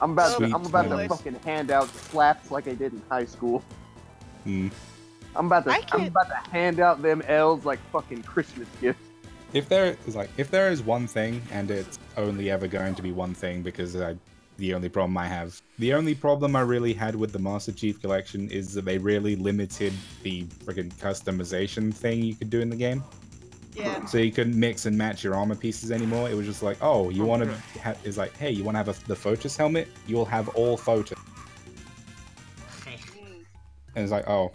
I'm about Sweet to, I'm about to fucking hand out slaps like I did in high school. Hmm. I'm about to I I'm about to hand out them L's like fucking Christmas gifts. If there is like, if there is one thing, and it's only ever going to be one thing, because I, the only problem I have, the only problem I really had with the Master Chief Collection is that they really limited the freaking customization thing you could do in the game. Yeah. So you couldn't mix and match your armor pieces anymore. It was just like, oh, you want to, ha- it's like, hey, you want to have a, the Photos helmet? You'll have all Photos. And it's like, oh,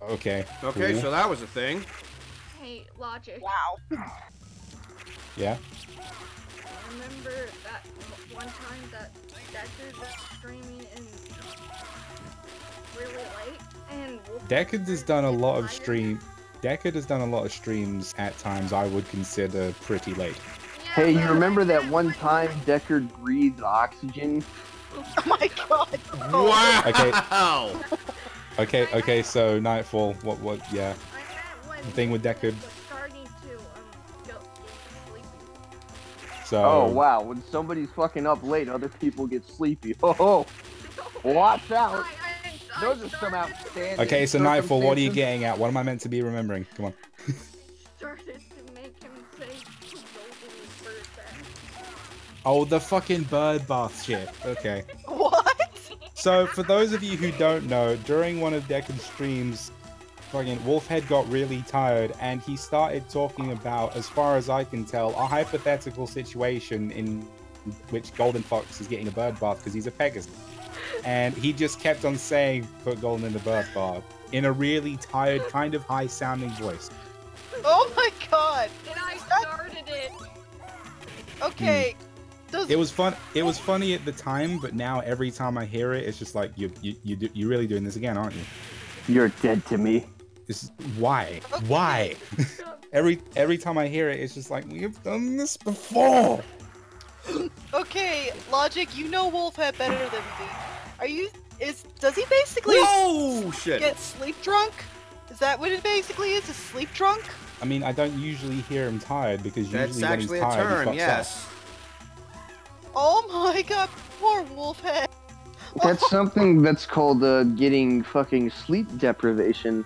okay. Okay, cool. so that was a thing. Hey, Logic. Wow. yeah. Remember that one time that Decker was streaming in really late and Wolf Deckard has done a lot of Tired? stream. Deckard has done a lot of streams at times I would consider pretty late. Hey, you remember that one time Deckard breathed oxygen? Oh my god. Oh. Wow. Okay, okay, okay, so Nightfall, what, what, yeah. I meant when The thing with Deckard. was starting to um go get sleepy. So, Oh wow, when somebody's fucking up late, other people get sleepy. Oh, watch out! Those are some outstanding. okay, so Nightfall, what are you getting at? What am I meant to be remembering? Come on. started to make him say golden bird Oh, the fucking bird bath shit. Okay. What? So, for those of you who don't know, during one of Deckard's streams, fucking Wolfhead got really tired and he started talking about, as far as I can tell, a hypothetical situation in which Golden Fox is getting a bird bath because he's a Pegasus. And he just kept on saying, put Golden in the birth bar," in a really tired, kind of high sounding voice. Oh my god. And I started it. Okay. Hmm. Does It was fun. It was funny at the time, but now every time I hear it, it's just like you, you, you, do- you're really doing this again, aren't you? You're dead to me. This is why, why? every every time I hear it, it's just like we've done this before. okay, Logic, you know Wolf Wolfhead better than me. Are you is does he basically Oh shit. get sleep drunk? Is that what it basically is? Is sleep drunk? I mean, I don't usually hear him tired because That's usually when actually he's a tired, he term, fucks yes. Oh my god, poor Wolfhead. That's something that's called uh, getting fucking sleep deprivation.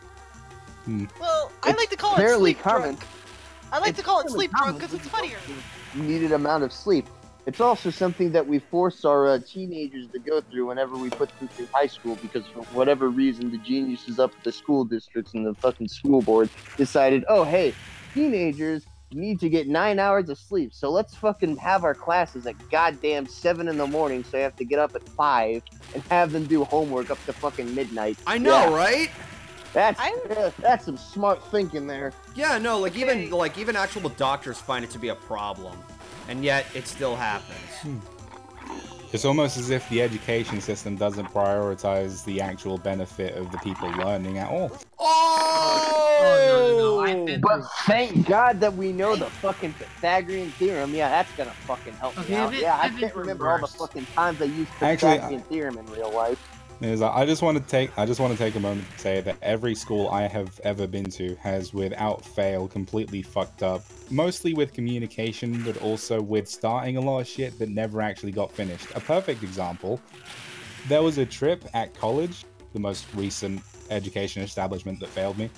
Well, I like to call it sleep common. drunk. I like to call it sleep drunk because it's funnier. Needed amount of sleep. It's also something that we force our uh, teenagers to go through whenever we put them through high school because for whatever reason the geniuses up at the school districts and the fucking school board decided, oh hey, teenagers need to get nine hours of sleep, so let's fucking have our classes at goddamn seven in the morning, so I have to get up at five and have them do homework up to fucking midnight. I know, Yeah, right? That's I- that's some smart thinking there. Yeah, no, like Okay. even like even actual doctors find it to be a problem, and yet it still happens. Hmm. It's almost as if the education system doesn't prioritize the actual benefit of the people learning at all. Oh! Oh, no, no, no, oh! But thank God that we know the fucking Pythagorean theorem. Yeah, that's gonna fucking help me out. I've yeah, I can't remember all the fucking times I used Actually, Pythagorean theorem in real life. Is I just want to take I just want to take a moment to say that every school I have ever been to has without fail completely fucked up. Mostly with communication, but also with starting a lot of shit that never actually got finished. A perfect example, there was a trip at college, the most recent education establishment that failed me,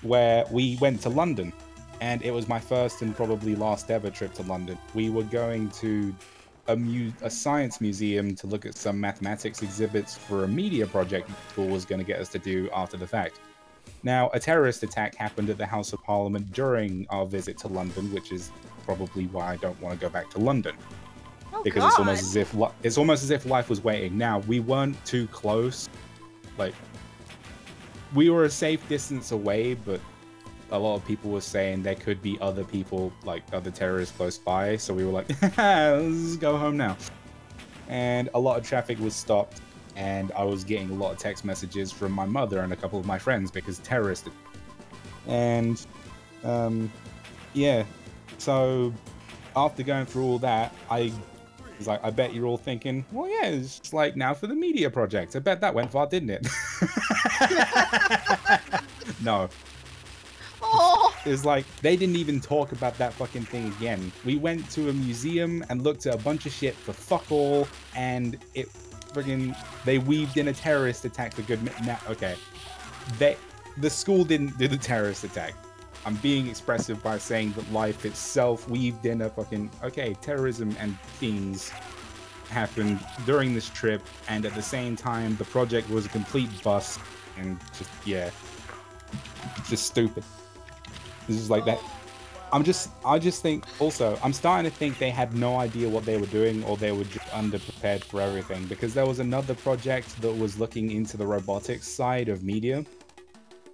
where we went to London. And it was my first and probably last ever trip to London. We were going to a, mu- a science museum to look at some mathematics exhibits for a media project school was going to get us to do after the fact. Now, a terrorist attack happened at the House of Parliament during our visit to London, which is probably why I don't want to go back to London Oh because god. it's almost as if it's almost as if life was waiting. Now we weren't too close, like we were a safe distance away, but a lot of people were saying there could be other people, like other terrorists close by. So we were like, let's go home now. And a lot of traffic was stopped, and I was getting a lot of text messages from my mother and a couple of my friends because terrorists. And um, yeah, so after going through all that, I was like, I bet you're all thinking, well, yeah, it's just like now for the media project. I bet that went far, didn't it? no, It's like they didn't even talk about that fucking thing again. We went to a museum and looked at a bunch of shit for fuck all, and it friggin' they weaved in a terrorist attack for good. Now, okay, they the school didn't do the terrorist attack. I'm being expressive by saying that life itself weaved in a fucking okay terrorism and things happened during this trip, and at the same time the project was a complete bust and just yeah, just stupid. This is like that. I'm just, I just think also, I'm starting to think they had no idea what they were doing or they were just underprepared for everything because there was another project that was looking into the robotics side of media,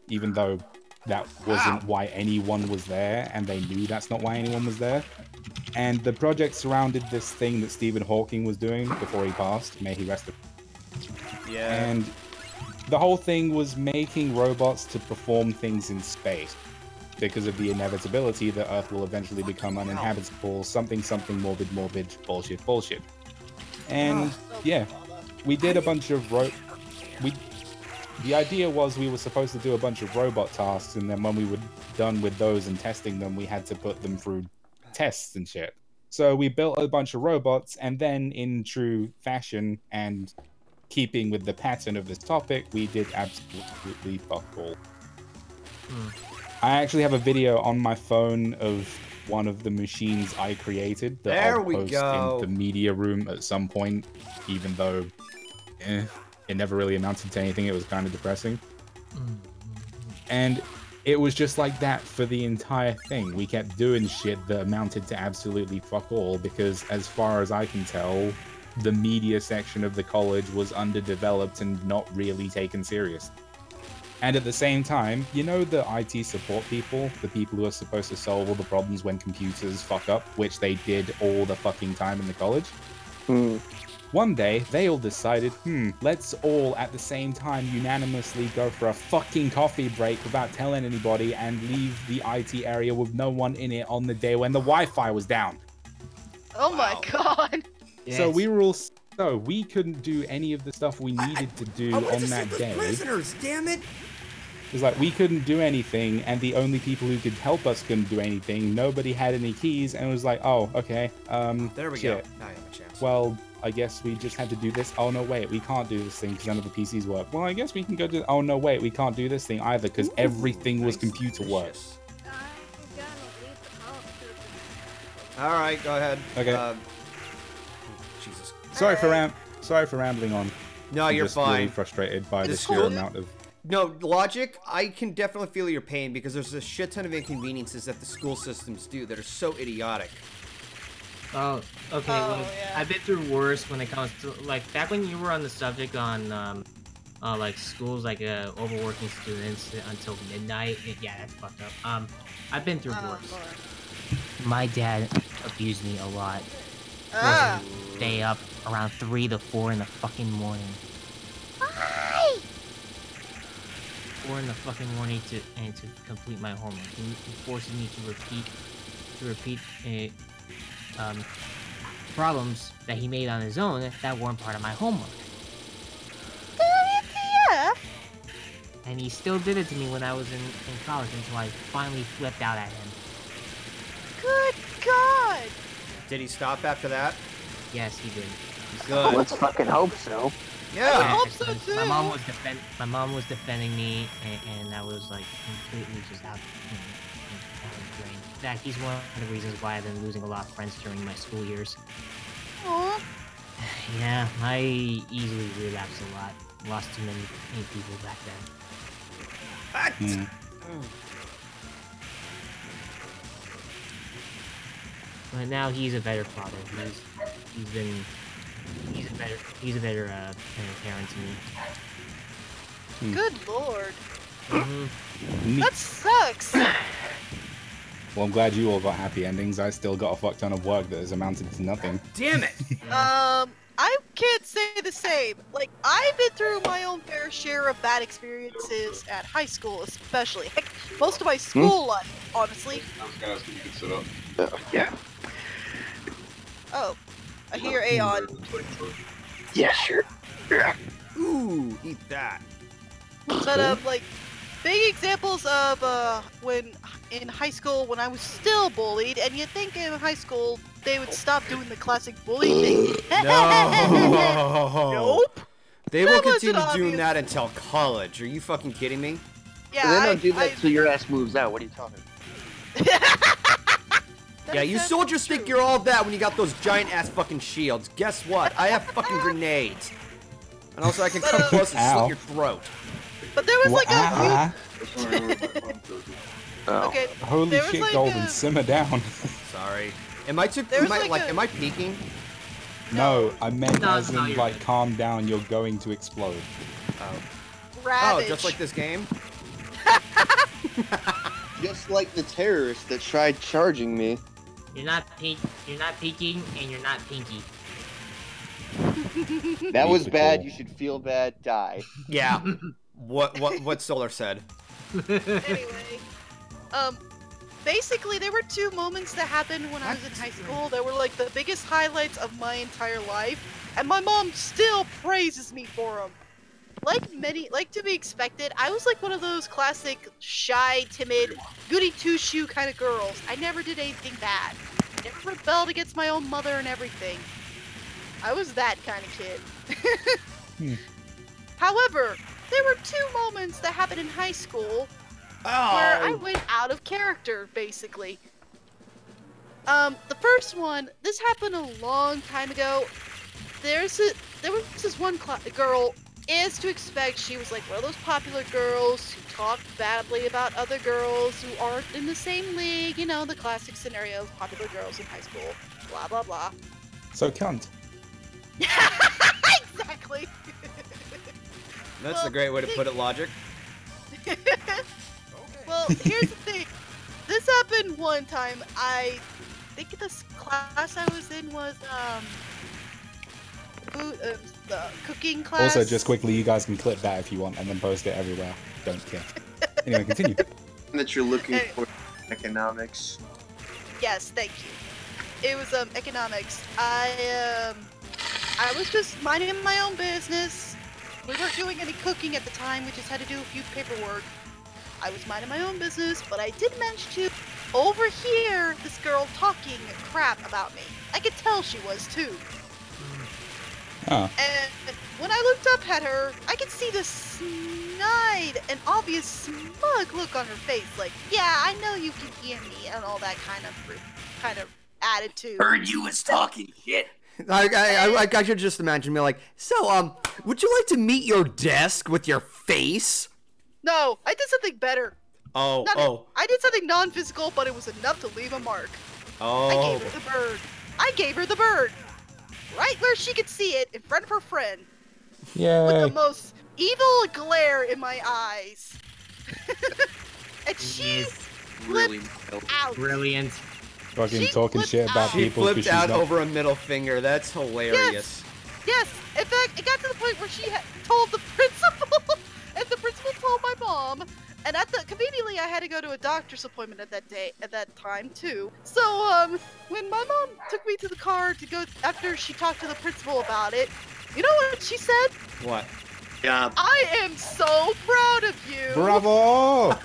even though that wasn't why anyone was there and they knew that's not why anyone was there. And the project surrounded this thing that Stephen Hawking was doing before he passed. May he rest. Yeah. And the whole thing was making robots to perform things in space because of the inevitability that Earth will eventually become uninhabitable. Something, something, morbid, morbid, bullshit, bullshit. And yeah, we did a bunch of rope. we. The idea was we were supposed to do a bunch of robot tasks, and then when we were done with those and testing them, we had to put them through tests and shit. So we built a bunch of robots, and then in true fashion and keeping with the pattern of this topic, we did absolutely fuck all. Hmm. I actually have a video on my phone of one of the machines I created that There I'll we post go. in the media room at some point, even though eh, it never really amounted to anything. It was kind of depressing. And it was just like that for the entire thing. We kept doing shit that amounted to absolutely fuck all because, as far as I can tell, the media section of the college was underdeveloped and not really taken serious. And at the same time, you know the IT support people, the people who are supposed to solve all the problems when computers fuck up, which they did all the fucking time in the college? Hmm. One day, they all decided, hmm, let's all at the same time unanimously go for a fucking coffee break without telling anybody and leave the IT area with no one in it on the day when the Wi Fi was down. Oh my god. So we were all. So we couldn't do any of the stuff we needed to do I wanted on to that save those day. prisoners, damn it! It was like we couldn't do anything, and the only people who could help us couldn't do anything. Nobody had any keys, and it was like, oh, okay. Um, There we shit. go. Now I have a chance. Well, I guess we just had to do this. Oh no, wait, we can't do this thing because none of the PCs work. Well, I guess we can go to. Oh no, wait, we can't do this thing either because everything was Nice, computer work. delicious. I'm gonna leave the college. All right, go ahead. Okay. Uh, Jesus. Sorry for ram. Sorry for rambling on. No, I'm you're just really fine. frustrated by the This sheer amount of. No, logic, I can definitely feel your pain because there's a shit ton of inconveniences that the school systems do that are so idiotic. Oh, okay. Oh, well, yeah. I've been through worse when it comes to like back when you were on the subject on um, uh, like schools like uh, overworking students until midnight. It- yeah, that's fucked up. Um, I've been through Oh, worse. Lord. My dad abused me a lot. Ah. Stay up around three to four in the fucking morning. Four in the fucking morning to and to complete my homework. He, he forces me to repeat to repeat uh, um, problems that he made on his own that weren't part of my homework. WTF? And he still did it to me when I was in, in college until I finally flipped out at him. Good God. Did he stop after that? Yes, he did. Good. let's fucking hope so. Yeah. hope so, because My mom was defend. My mom was defending me, and, and I was like completely just out, you know, out of the drain. In fact, he's one of the reasons why I've been losing a lot of friends during my school years. Aw. Yeah, I easily relapsed a lot. Lost too many, many people back then. Hmm. But now he's a better father. He's he's been he's a better he's a better uh, parent to me. Good lord. hmm That sucks. Well, I'm glad you all got happy endings. I still got a fuck ton of work that has amounted to nothing. Damn it! Um, I can't say the same. Like, I've been through my own fair share of bad experiences at high school, especially. Heck, most of my school life, honestly. I was gonna ask if you could sit up. Uh, yeah. Oh, I hear Aeon. Yeah, sure. Yeah. Ooh, eat that. But um, like, big examples of uh when in high school when I was still bullied, and you think in high school they would stop doing the classic bullying thing. No. nope. They will That wasn't continue doing obvious. that until college. Are you fucking kidding me? Yeah, they I, don't do that I, till your ass moves out. What are you talking? That yeah, you soldiers think you're all that when you got those giant ass fucking shields. Guess what? I have fucking grenades. And also I can come uh, close and Ow. slit your throat. But there was like a Oh. okay. holy There shit, like Golden, a- simmer down. Sorry. Am I too There am I, like like, a- am I peeking? no, I meant No, as in like good. calm down, you're going to explode. Oh. Ravage. Oh, just like this game? Just like the terrorist that tried charging me. You're not pink. You're not peeking, and you're not pinky. That was bad. You should feel bad. Die. Yeah. what what what Solar said. anyway, um, basically there were two moments that happened when I was in high school that were like the biggest highlights of my entire life, and my mom still praises me for them. Like many, like to be expected, I was like one of those classic shy, timid, goody two shoe kind of girls. I never did anything bad. I never rebelled against my own mother and everything. I was that kind of kid. Hmm. However, there were two moments that happened in high school where I Oh. went out of character, basically. Um, the first one, this happened a long time ago. There's a, there was this one girl, is to expect she was like one of those popular girls who talked badly about other girls who aren't in the same league, you know, the classic scenario of popular girls in high school, blah blah blah. So cunt. Yeah! Exactly. That's Well, a great way to put it, Logic. well, here's the thing. This happened one time. I think this class I was in was um food, uh, the cooking class. Also, just quickly, you guys can clip that if you want and then post it everywhere. Don't care. Anyway, continue. That you're looking Hey. for economics. Yes, thank you. It was um economics. I um I was just minding my own business. We weren't doing any cooking at the time. We just had to do a few paperwork. I was minding my own business, but I did manage to overhear this girl talking crap about me. I could tell she was too. Oh, And when I looked up at her, I could see the snide and obvious smug look on her face, like, "Yeah, I know you can hear me," and all that kind of kind of attitude. Bird you was talking shit. I, I, I, I should just imagine me like, so, um, would you like to meet your desk with your face? No, I did something better. Oh, Not oh, I did something non-physical, but it was enough to leave a mark. Oh. I oh. gave her the bird. I gave her the bird, right where she could see it in front of her friend, Yeah. with the most evil glare in my eyes. and she Is Really flipped mild. out. brilliant. Fucking she talking shit about out. People because flipped she's out not. over a middle finger. That's hilarious. Yes, in fact, it got to the point where she had told the principal, and the principal told my mom. And at the conveniently, I had to go to a doctor's appointment at that day, at that time too. So, um, when my mom took me to the car to go after she talked to the principal about it, you know what she said? What? Yeah, I am so proud of you. Bravo!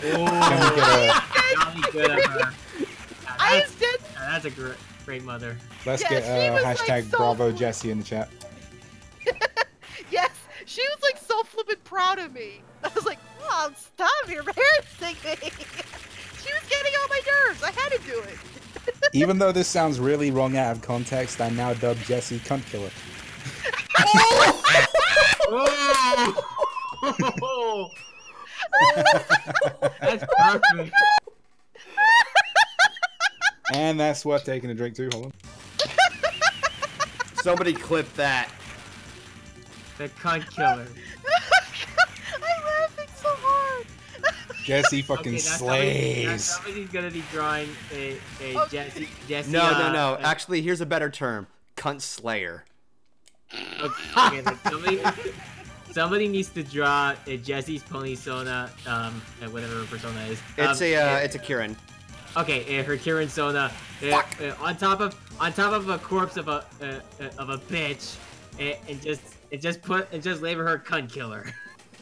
Can we get a Jolly good of her. Now I am that's, dead. that's a great, great mother. let's Yeah, get she uh, was, like, hashtag so- Bravo Jesse in the chat. Proud of me. I was like, Mom, stop! You're embarrassing me. she was getting on my nerves. I had to do it. Even though this sounds really wrong out of context, I now dub Jesse cunt killer. Oh! That's perfect. And that's worth taking a drink too. Hold on. Somebody clip that. The cunt killer. Jesse fucking Okay, now somebody, slays. somebody's gonna be drawing a, a Okay. Jesse. Jesse. No, no, uh, no. uh, Actually, here's a better term. Cunt slayer. Okay, like somebody, somebody needs to draw a Jesse's Pony Sona, um, uh, whatever her persona is. It's Um, a, uh, uh, it's a Kirin. okay, uh, her Kirin Sona, uh, uh, on top of on top of a corpse of a uh, uh, of a bitch, uh, and just and just put and just label her cunt killer.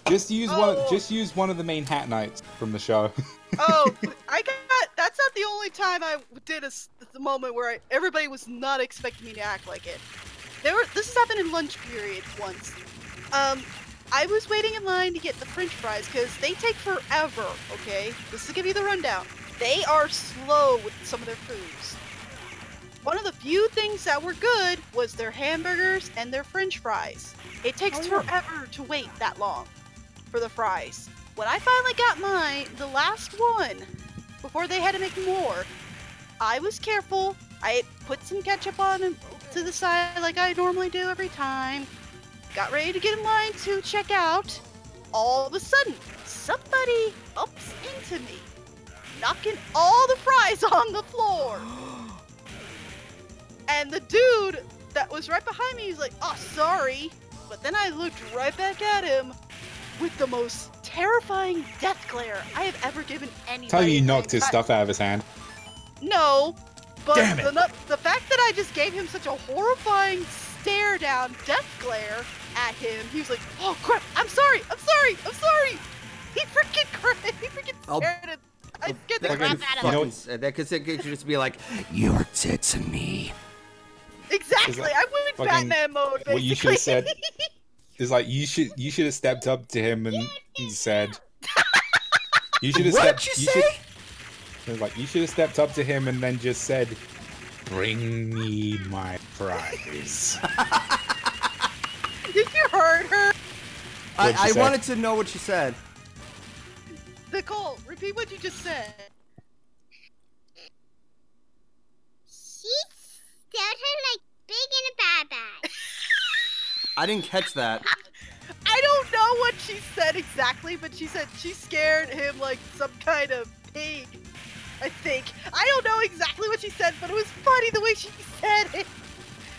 Just use one. Oh. Just use one of the main hat knights from the show. Oh, I got. That's not the only time I did a, the moment where I, everybody was not expecting me to act like it. There were. This has happened in lunch period once. Um, I was waiting in line to get the French fries because they take forever. Okay, just to give you the rundown, they are slow with some of their foods. One of the few things that were good was their hamburgers and their French fries. It takes forever to wait that long for the fries. When I finally got mine, the last one, before they had to make more, I was careful. I put some ketchup on and to the side like I normally do every time. Got ready to get in line to check out. All of a sudden, somebody bumps into me, knocking all the fries on the floor. And the dude that was right behind me, he's like, "Oh, sorry." But then I looked right back at him with the most terrifying death glare I have ever given anybody. Tell you he knocked his stuff out of his hand. No, but Damn it. The, the fact that I just gave him such a horrifying stare down, death glare at him, he was like, "Oh crap! I'm sorry! I'm sorry! I'm sorry!" He freaking cried. He freaking I'll- stared at. I scared the That crap out of You him. know that because it could just be like, "Your tits and me." Exactly. that I went fucking- Batman mode. Basically. what you should have said? It's like you should you should have stepped up to him and, and said. You should have What'd stepped. you should- say? it was like you should have stepped up to him and then just said, "Bring me my prize. Did you heard her? What'd I, I wanted to know what you said. Nicole, repeat what you just said. She sounded like big in a bad bag. I didn't catch that. I don't know what she said exactly, but she said she scared him like some kind of pig. I think. I don't know exactly what she said, but it was funny the way she said it.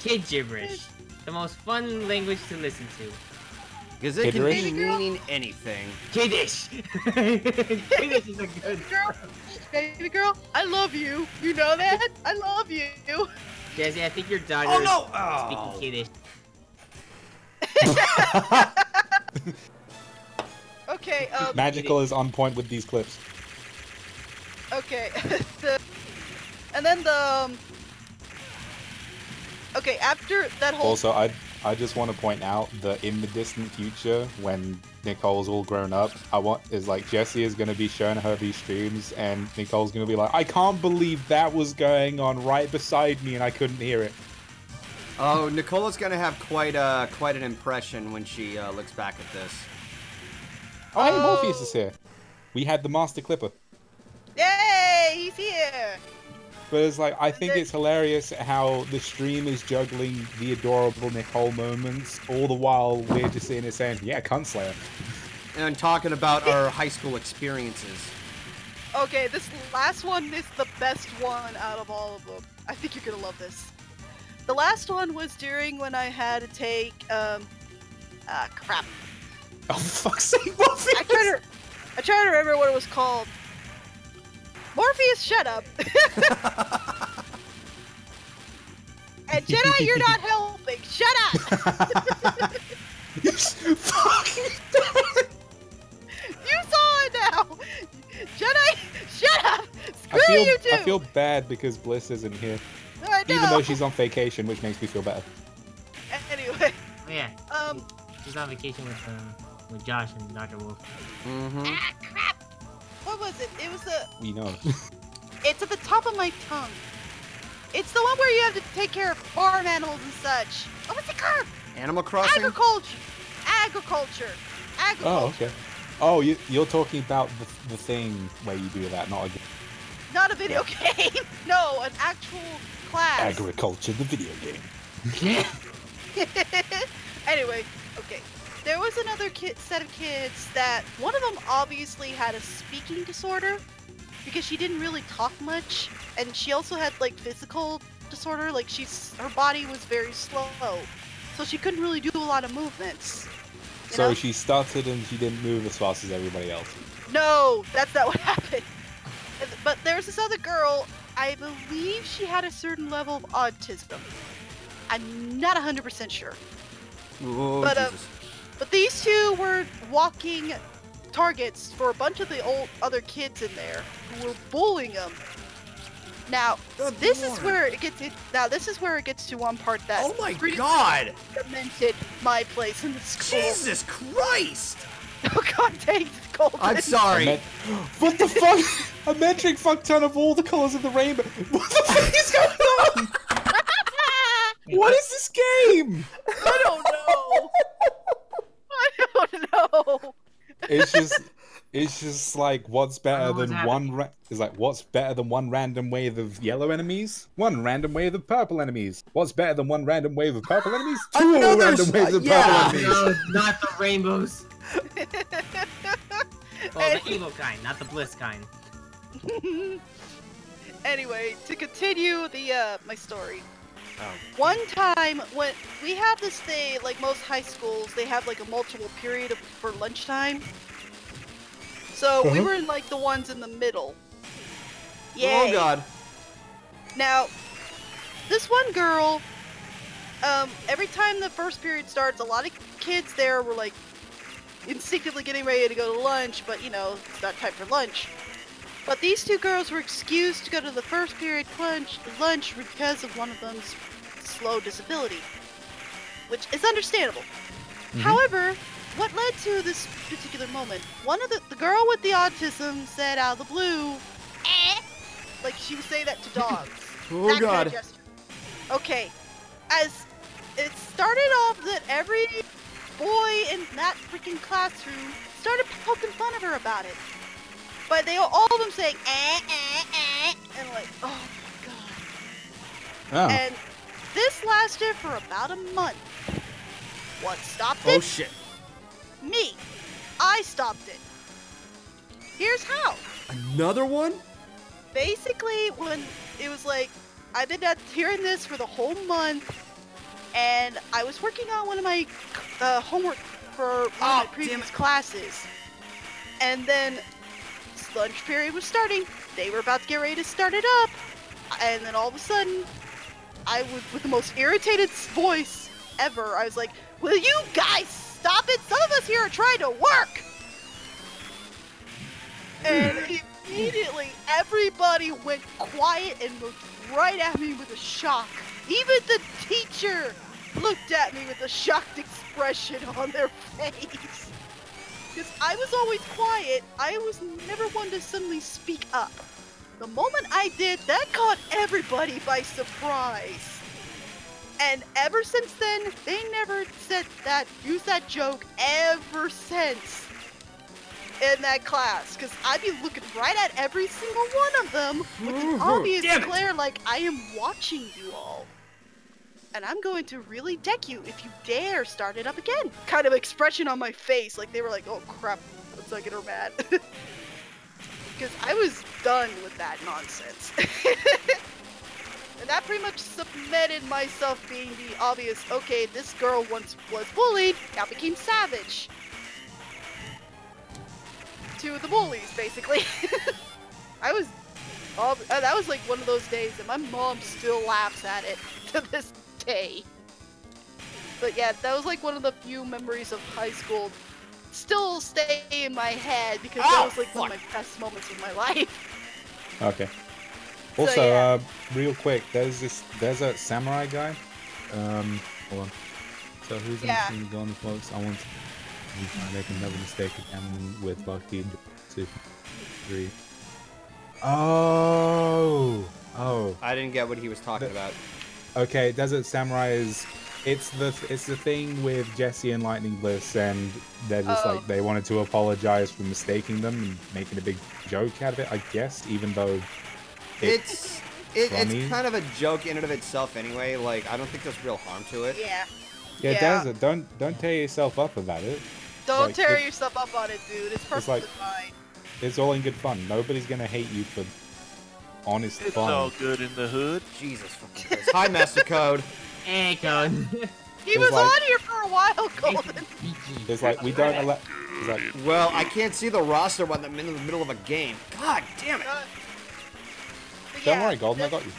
Kid gibberish. The most fun language to listen to. Because it can Gibberish? be meaning anything. Kiddish! Kiddish is a good Girl, baby girl, I love you. You know that? I love you. Jesse, I think your daughter Oh no! is Oh. speaking Kiddish. Okay, um, Magical is on point with these clips. okay. the, and then the, um, okay, after that whole Also, I I just want to point out that in the distant future, when Nicole's all grown up, I want is like Jesse is gonna be showing her these streams, and Nicole's gonna be like, "I can't believe that was going on right beside me, and I couldn't hear it." Oh, Nicola's gonna have quite uh quite an impression when she uh, looks back at this. Oh, hey. Morpheus is here. We had the Master Clipper, Yay, he's here. but it's like I think it's hilarious how the stream is juggling the adorable Nicole moments, all the while we're just sitting there saying, "Yeah, cunt slayer." And talking about our high school experiences. Okay, this last one is the best one out of all of them. I think you're gonna love this. The last one was during when I had to take, um, ah, crap. Oh fuck's sake, Morpheus! I try to, I try to remember what it was called. Morpheus, shut up. and Jedi, you're not helping. Shut up. Fuck! You saw it now. Jedi, shut up. Screw I feel you too. I feel bad because Bliss isn't here, I even though she's on vacation, which makes me feel better. Anyway, Oh yeah, um, she's on vacation with uh, with Josh and Dr. Wolf. Mm-hmm. ah, crap. What was it? It was a. We know. It's at the top of my tongue. It's the one where you have to take care of farm animals and such. Oh, what's it called? Animal Crossing. Agriculture. Agriculture. Agriculture. Oh, okay. Oh, you, you're talking about the, the thing where you do that, not a, game. Not a video game. No, an actual class. agriculture, the video game. anyway, okay. There was another kid set of kids that one of them obviously had a speaking disorder because she didn't really talk much, and she also had like physical disorder. Like she's her body was very slow, so she couldn't really do a lot of movements. So know? she started and she didn't move as fast as everybody else. No, that's not what happened. But there's this other girl. I believe she had a certain level of autism. I'm not 100% sure. Oh, But, uh, But these two were walking targets for a bunch of the old other kids in there who were bullying them. Now, Good this is where it gets. It, now, this is where it gets to one part that Oh my really god! cemented my place in the school. Jesus Christ! Oh god dang, Golden. I'm sorry. Met- what the fuck? A metric fuck ton of all the colors of the rainbow. What the fuck is going on? What is this game? I don't know. I don't know. It's just, it's just like what's better oh, than one? Ra- it's like what's better than one random wave of yellow enemies? One random wave of purple enemies. What's better than one random wave of purple enemies? Two random waves of uh, yeah. purple enemies. No, not the rainbows. Well, And- the evil kind, not the bliss kind. anyway, to continue the uh my story. Oh. One time when we have this day, like most high schools, they have like a multiple period of, for lunchtime. So we Uh-huh. were in like the ones in the middle. Oh god. Now, this one girl, um, every time the first period starts, a lot of kids there were like instinctively getting ready to go to lunch, but you know, it's not time for lunch. But these two girls were excused to go to the first period lunch, lunch because of one of them's slow disability, which is understandable. However, what led to this particular moment? One of the the girl with the autism said out of the blue, "Eh," like she would say that to dogs. Oh that kind god. of. Okay, as it started off that every boy in that freaking classroom started poking fun of her about it. But they all of them saying eh eh eh and like oh my god. Oh. And this lasted for about a month. What stopped it? Oh shit. Me. I stopped it. Here's how Another one? basically when it was like I've been at hearing this for the whole month, and I was working on one of my uh, homework for one Oh, of my previous classes, and then lunch period was starting. They were about to get ready to start it up, and then all of a sudden, I was with the most irritated voice ever. I was like, "Will you guys stop it? Some of us here are trying to work." And immediately everybody went quiet and looked right at me with a shock. Even the teacher looked at me with a shocked expression on their face. Because I was always quiet, I was never one to suddenly speak up. The moment I did, that caught everybody by surprise. And ever since then, they never said that, used that joke ever since in that class because I'd be looking right at every single one of them with an mm-hmm. obvious glare like I am watching you all. And I'm going to really deck you if you dare start it up again. Kind of expression on my face, like they were like, oh crap, let's not get her mad. Because I was done with that nonsense. and that pretty much cemented myself being the obvious, okay, this girl once was bullied, now became savage to the bullies, basically. I was, uh, that was like one of those days, and my mom still laughs at it to this day. But yeah, that was like one of the few memories of high school still stay in my head because that Oh, was like one of my best moments of my life. Okay. So, Also, yeah. uh, real quick, there's this there's a samurai guy. Um, hold on. So who's Yeah. in the Golden Folks? I want to I make another mistake again with Lucky two, three. Oh, oh. I didn't get what he was talking The- about. Okay, Desert Samurai is it's the it's the thing with Jesse and Lightning Bliss, and they're just Oh. like they wanted to apologize for mistaking them and making a big joke out of it. I guess, even though it- it's, it, it's kind of a joke in and of itself anyway. Like I don't think there's real harm to it. Yeah. yeah, yeah. Desert, don't don't tear yourself up about it. Don't Like, tear it- yourself up on it, dude. It's perfectly like- fine. It's all in good fun. Nobody's gonna hate you for honest It's fun. all good in the hood. Jesus fucking Christ. Hi, Master Code. Hey, Code. He It's was like- on here for a while, Golden. It's like we don't allow. Like Well, I can't see the roster when I'm in the middle of a game. God damn it. Uh, but don't yeah, worry, Golden, I got you.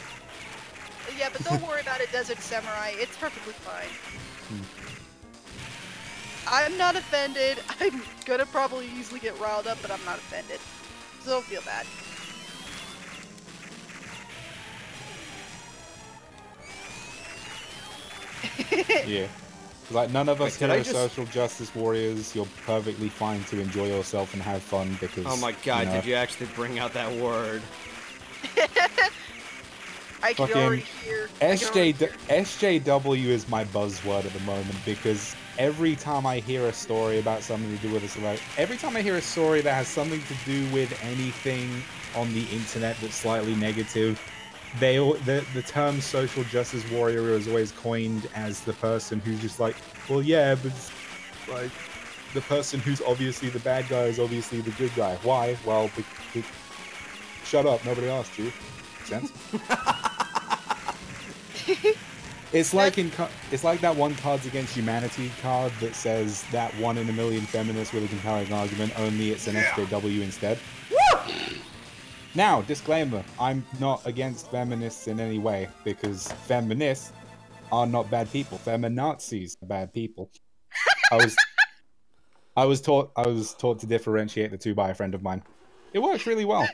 Yeah, but don't worry about it, Desert Samurai. It's perfectly fine. I'm not offended. I'm gonna probably easily get riled up, but I'm not offended. So don't feel bad. Yeah. Like none of us Wait, here are just- social justice warriors. You're perfectly fine to enjoy yourself and have fun because. Oh my god, know, did you actually bring out that word? I can Fucking already hear. I already SJ. SJW is my buzzword at the moment because every time I hear a story about something to do with a celebrity, every time I hear a story that has something to do with anything on the internet that's slightly negative, they all, the the term social justice warrior is always coined as the person who's just like, well, yeah, but like the person who's obviously the bad guy is obviously the good guy. Why? Well, be- be- shut up. Nobody asked you. Sense? It's like in it's like that one Cards Against Humanity card that says that one in a million feminists with a compelling argument. Only it's an SJW instead. Now, disclaimer: I'm not against feminists in any way because feminists are not bad people. Feminazis are bad people. I was I was taught I was taught to differentiate the two by a friend of mine. It works really well.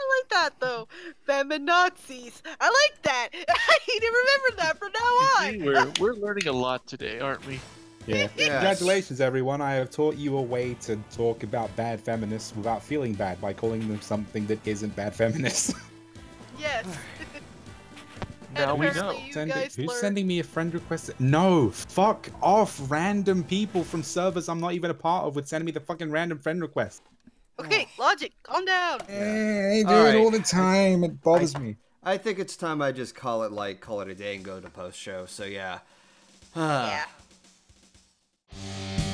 I like that though. Feminazis. I like that. I need to remember that from now on. we're we're learning a lot today, aren't we? Yeah. Yes. Congratulations, everyone. I have taught you a way to talk about bad feminists without feeling bad by calling them something that isn't bad feminists. Yes. Now we apparently know. You Send it- Who's learned- sending me a friend request? No, fuck off. Random people from servers I'm not even a part of would send me the fucking random friend request. Okay, logic, calm down. Hey, do it all the time. It bothers me. I think it's time I just call it like call it a day and go to post show. So yeah. Ah. Yeah. Thank you